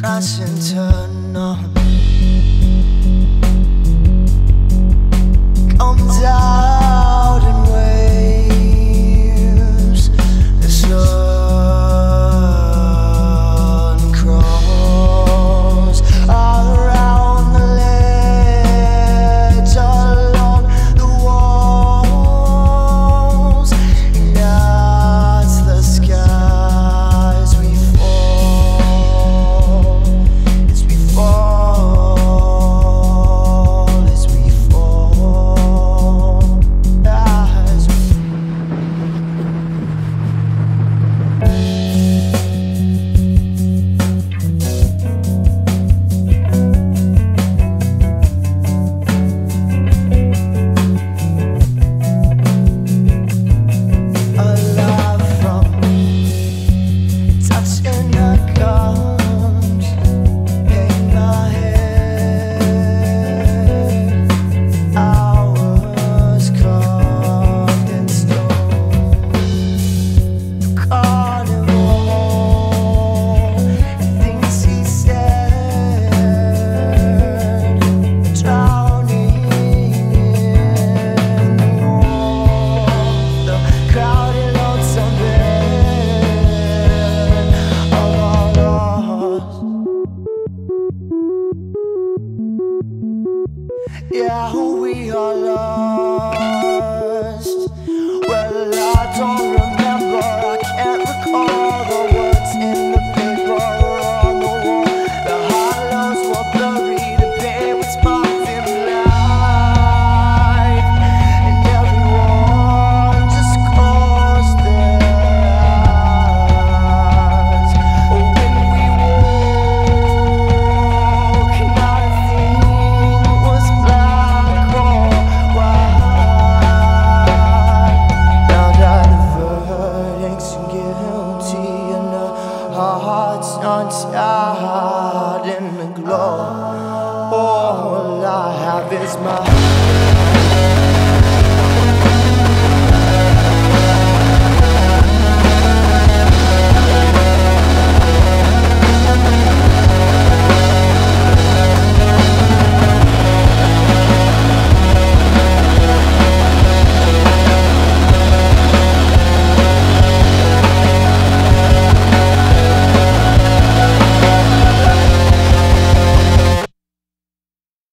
caution turn on. yeah, who we are lost. Well, I don't. our hearts untied in the glow. All I have is my.